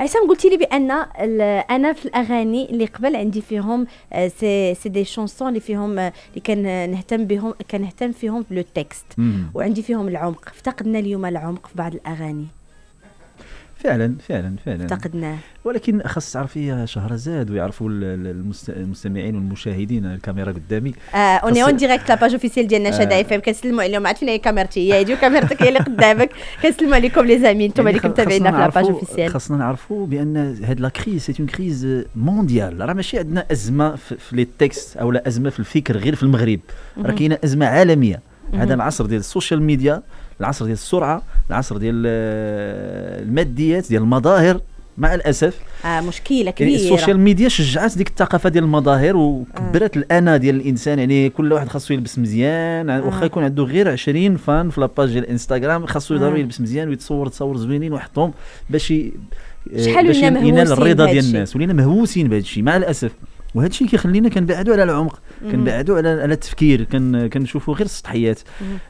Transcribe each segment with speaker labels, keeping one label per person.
Speaker 1: عصام قلتي لي بأن أنا في الأغاني اللي قبل عندي فيهم c'est c'est des chansons اللي فيهم اللي كان نهتم بهم كنهتم فيهم le texte. وعندي فيهم العمق. افتقدنا اليوم العمق في بعض الأغاني.
Speaker 2: فعلا فعلا فعلا.
Speaker 1: افتقدناه.
Speaker 2: ولكن خاص تعرفي يا شهرزاد ويعرفوا المستمعين والمشاهدين الكاميرا قدامي.
Speaker 1: آه اوني أون ديريكت لا باج اوفيسيال ديالنا شادا إف إم. كنسلموا عليهم. عاد فين هي كاميرتي هي هادي وكاميرتك هي اللي قدامك. كنسلموا عليكم les amis. أنتم اللي متابعينا في la page officielle
Speaker 2: خاصنا نعرفوا بأن هاد la crise c'est une crise mondiale راه ماشي عندنا أزمة في les textes أو لا أزمة في الفكر غير في المغرب. راه كاينة أزمة عالمية. هذا العصر ديال ال social media العصر ديال السرعة العصر ديال الماديات ديال المظاهر مع الأسف
Speaker 1: آه مشكلة كبيرة
Speaker 2: يعني السوشيال ميديا شجعت ديك الثقافة ديال المظاهر وكبرت آه. الأنا ديال الإنسان يعني كل واحد خاصو يلبس مزيان آه. واخا يكون عنده غير 20 fans في la page ديال الانستغرام خاصو ضروري آه. يلبس مزيان ويتصور تصور زوينين ويحطهم باش
Speaker 1: شحال ولينا
Speaker 2: ينال الرضا ديال الناس ولينا مهووسين بهذا الشيء مع الأسف وهذا الشيء كيخلينا كنبعدوا على العمق كنبعدوا على على التفكير كنشوفوا غير السطحيات.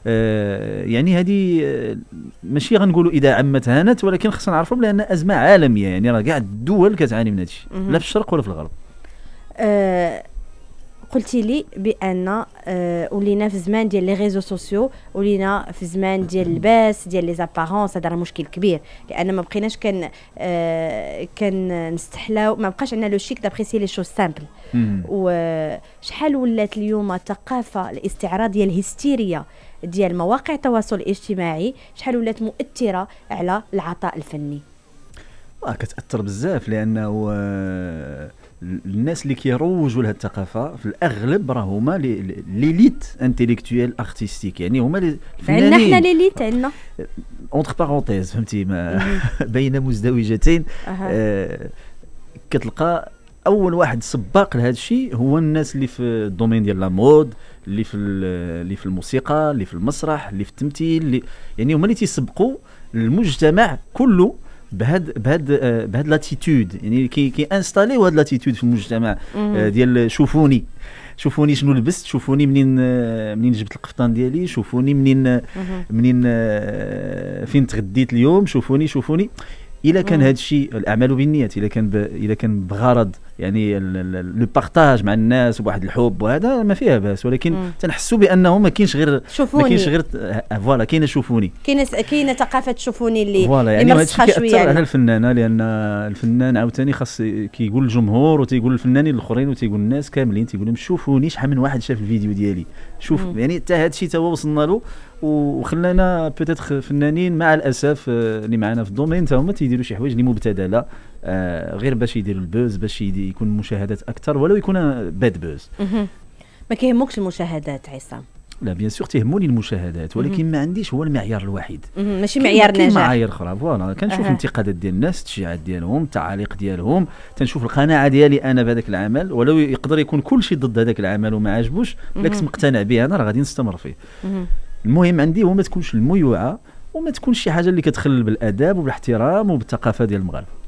Speaker 2: آه يعني هذه آه، ماشي غنقولوا إذا عمت هانت ولكن خصنا نعرفوا بان أزمة عالمية يعني راه كاع الدول كتعاني من هذا الشيء لا في الشرق ولا في الغرب.
Speaker 1: آه قلتي لي بأن آه ولينا في زمان ديال les réseaux sociaux ولينا في زمان ديال اللباس ديال les apparences هذا راه مشكل كبير. لأن ما بقيناش كان آه كان نستحلاو ما بقاش عندنا le chic d'apprécier les choses simples. وشحال ولات اليوم الثقافة الاستعراض ديال الهستيريا ديال مواقع التواصل الاجتماعي شحال ولات مؤثرة على العطاء الفني؟
Speaker 2: آه كتأثر بزاف لأنه الناس اللي كيروجوا لهذه الثقافة في الأغلب راه هما l'élite intellectuelle artistique يعني هما
Speaker 1: عندنا حنا l'élite عندنا.
Speaker 2: entre parenthèses فهمتي؟ ما بين مزدوجتين. آه كتلقى أول واحد سباق لهذا الشيء هو الناس اللي في ال domaine ديال la mode اللي في اللي في الموسيقى اللي في المسرح اللي في التمثيل اللي يعني هما اللي تيسبقوا المجتمع كله بهاد بهاد آه، بهاد l'attitude يعني كي كي installيو هاد l'attitude في المجتمع آه، ديال شوفوني. شوفوني شنو لبست شوفوني منين آه، منين جبت القفطان ديالي شوفوني منين منين فين تغديت اليوم شوفوني شوفوني. إلا كان هذا الشيء الأعمال بالنيات إلا كان اذا كان بغرض يعني le partage مع الناس وواحد الحب وهذا ما فيها بأس ولكن تنحسوا بانه ما كاينش غير
Speaker 1: شوفوني.
Speaker 2: ما كاينش غير voilà كاينة شوفوني.
Speaker 1: كاينة كاينة ثقافة شوفوني اللي
Speaker 2: voilà يعني هذا الشيء كيأثر على الفنانة لأن الفنان عاوتاني خاص كيقول الجمهور وتيقول الفنانين الأخرين وتيقول الناس كاملين تيقول لهم شوفوني شحال من واحد شاف الفيديو ديالي. شوف مم. يعني حتى هذا الشيء هو وصلنا له وخلانا peut-être فنانين مع الأسف آه، اللي معنا في ال domaine تا هما تيديروا شي حوايج اللي مبتذله غير باش يديروا ال buzz باش يكون مشاهدات أكثر ولو يكون bad buzz.
Speaker 1: ما كيهموكش المشاهدات عصام.
Speaker 2: لا bien sûr تيهموني المشاهدات ولكن ما عنديش هو المعيار الوحيد.
Speaker 1: ماشي معيار نجاح
Speaker 2: معايير أخرى. فوالا كنشوف. الانتقادات ديال الناس التشجيعات ديالهم التعاليق ديالهم تنشوف القناعة ديالي أنا بهذاك العمل ولو يقدر يكون كل شيء ضد هذاك العمل وما عجبوش لكن مقتنع به أنا راه غادي نستمر فيه. المهم عندي هو ما تكونش الميوعة وما تكونش شي حاجة اللي كتخلل بالاداب وبالاحترام وبالثقافة ديال المغاربه